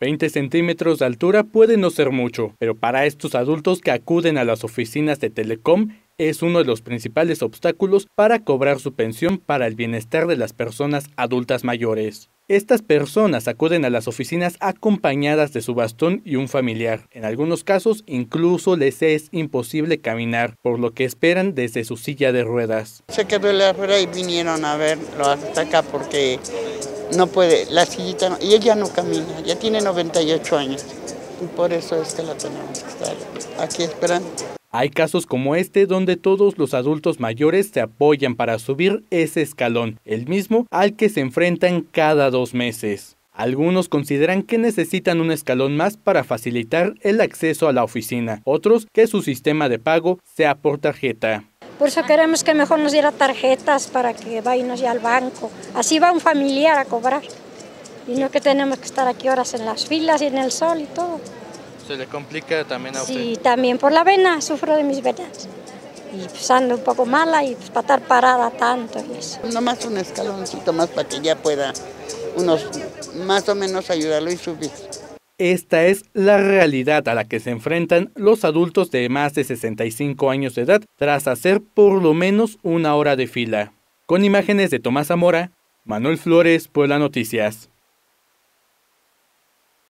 20 centímetros de altura puede no ser mucho, pero para estos adultos que acuden a las oficinas de Telecom es uno de los principales obstáculos para cobrar su pensión para el bienestar de las personas adultas mayores. Estas personas acuden a las oficinas acompañadas de su bastón y un familiar. En algunos casos incluso les es imposible caminar, por lo que esperan desde su silla de ruedas. Se quedó la y vinieron a verlo hasta acá porque no puede, la sillita no, y ella no camina, ya tiene 98 años. Y por eso es que la tenemos que estar aquí esperando. Hay casos como este donde todos los adultos mayores se apoyan para subir ese escalón, el mismo al que se enfrentan cada dos meses. Algunos consideran que necesitan un escalón más para facilitar el acceso a la oficina, otros que su sistema de pago sea por tarjeta. Por eso queremos que mejor nos diera tarjetas para que vayamos ya al banco. Así va un familiar a cobrar. Y no que tenemos que estar aquí horas en las filas y en el sol y todo. ¿Se le complica también a usted? Sí, también por la vena, sufro de mis venas. Y pues ando un poco mala y pues para estar parada tanto y eso. Nomás un escaloncito más para que ya pueda unos más o menos ayudarlo y subir. Esta es la realidad a la que se enfrentan los adultos de más de 65 años de edad tras hacer por lo menos una hora de fila. Con imágenes de Tomás Zamora, Manuel Flores, Puebla Noticias.